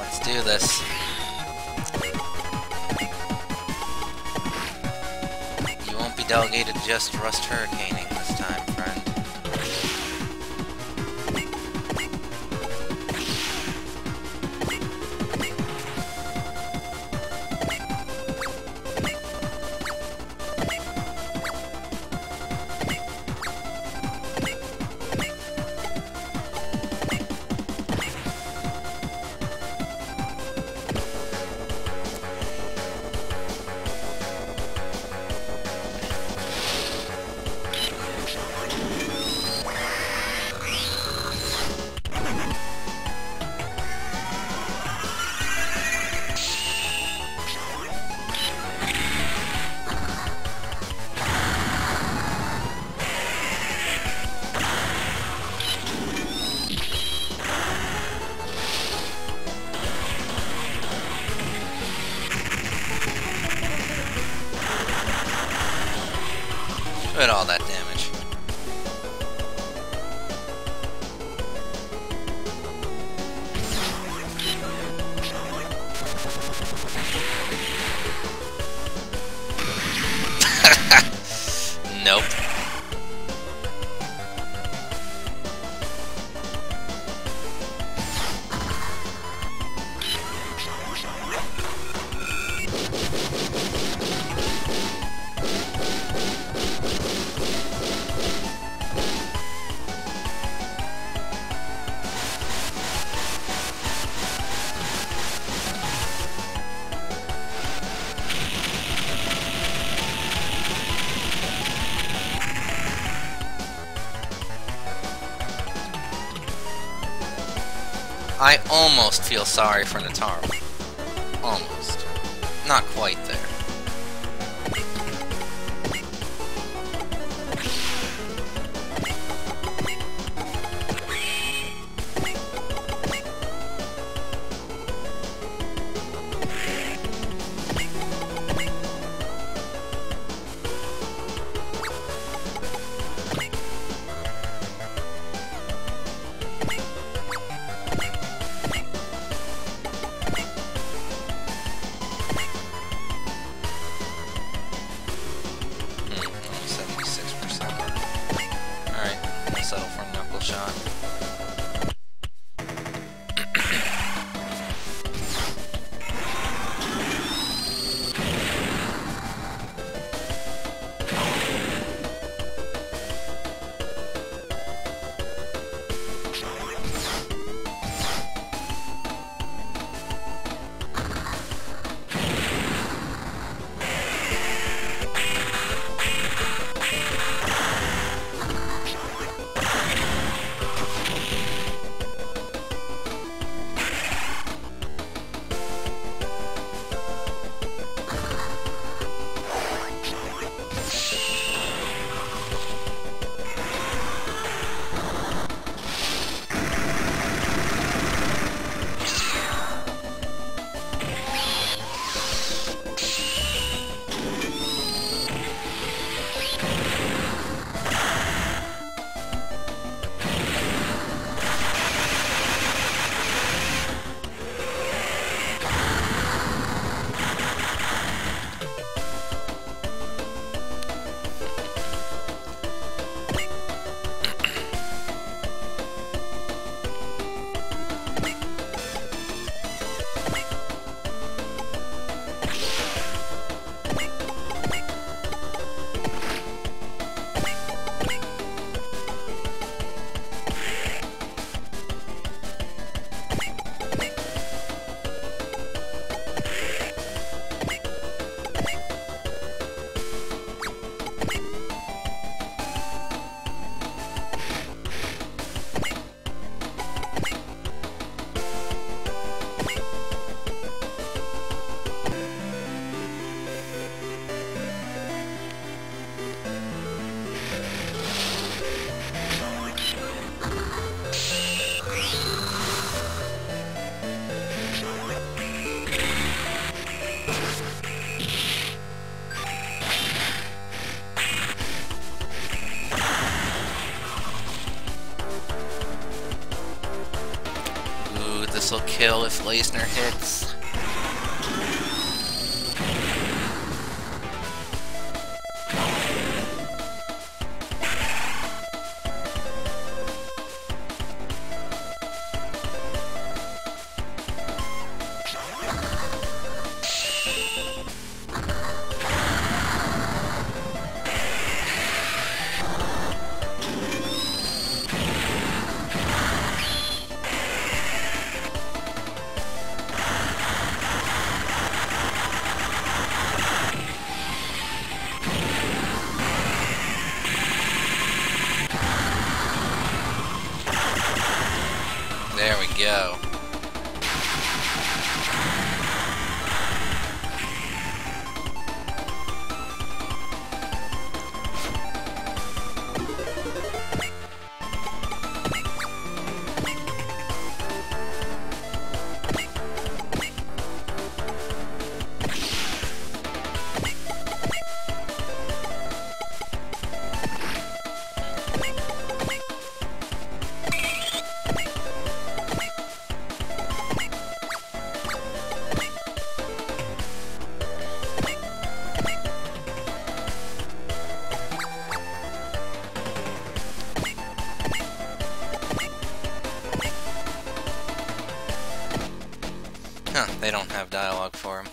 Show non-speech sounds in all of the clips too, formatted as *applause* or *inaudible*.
Let's do this. You won't be delegated just Rust Hurricaning I almost feel sorry for Natarle. Almost. Not quite there. Lasner hits. Go. Dialogue for him.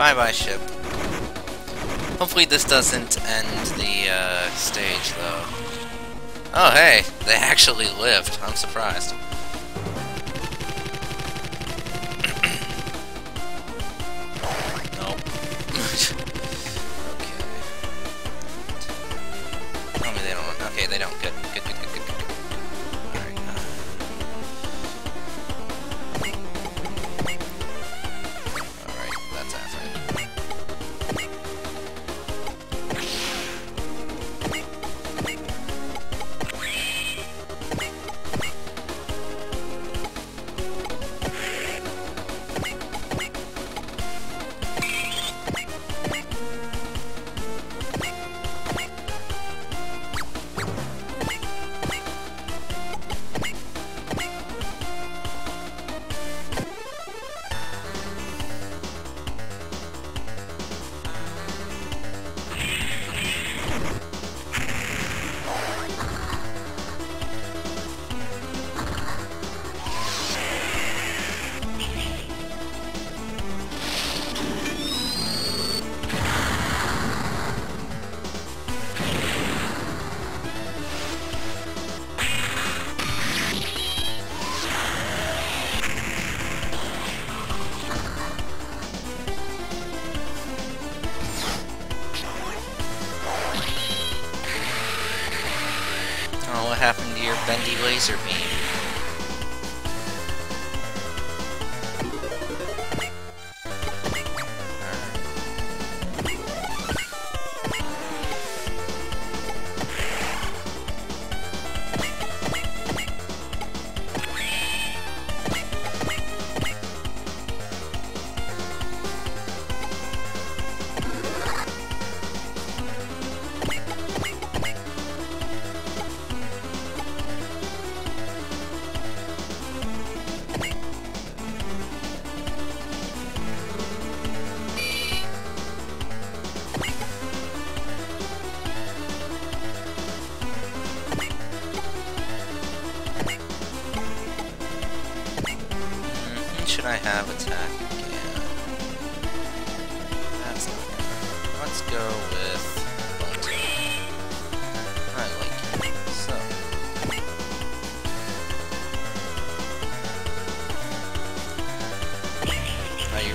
Bye-bye, ship. Hopefully this doesn't end the uh, stage, though. Oh, hey! They actually lived. I'm surprised. *coughs* nope. *coughs* okay. Tell me they don't. Okay, they don't. Good, laser beam?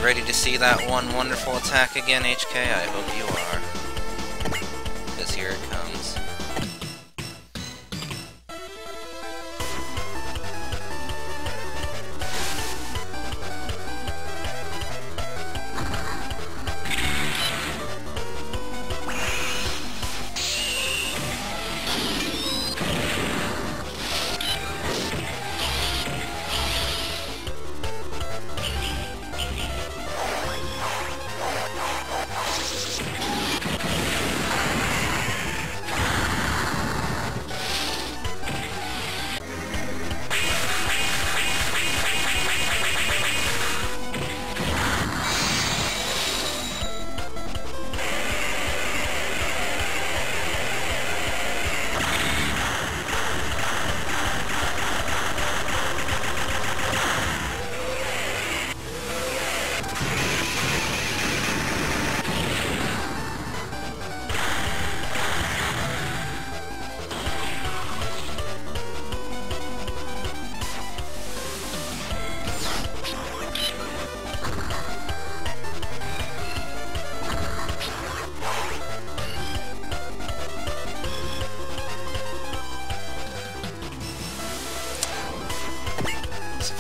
Ready to see that one wonderful attack again, HK? I hope you are.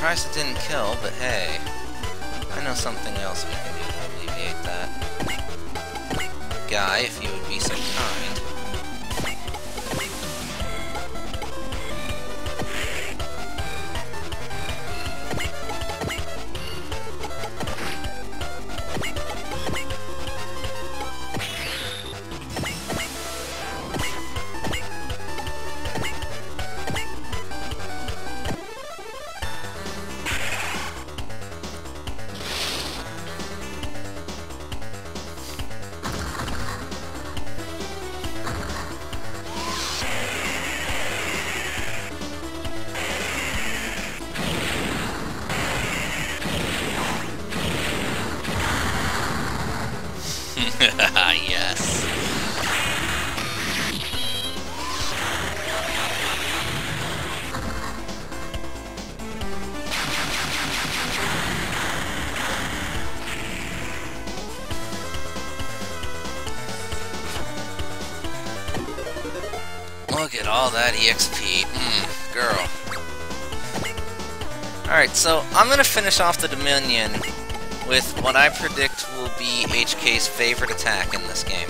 Surprised it didn't kill, but hey. I know something else we can do to alleviate that. Guy, if you would be so kind. EXP. Mmm, girl. Alright, so I'm gonna finish off the Dominion with what I predict will be HK's favorite attack in this game.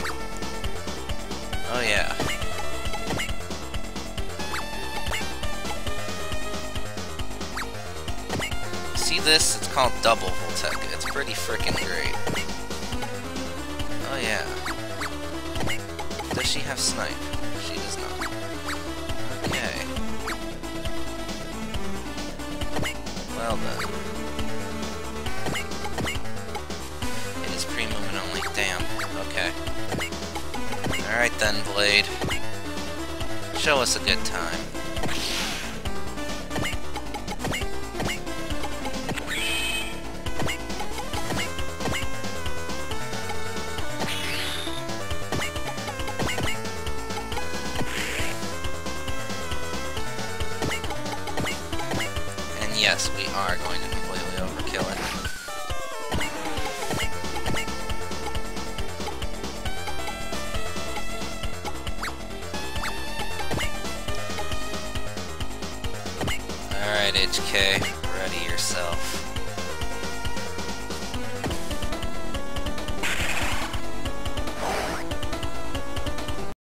Oh yeah. See this? It's called Double Voltekka. It's pretty freaking great. Oh yeah. Does she have Snipe? Well then. It is pre-movement only. Damn. Okay. Alright then, Blade. Show us a good time. Yes, we are going to completely overkill it. Alright, HK, ready yourself.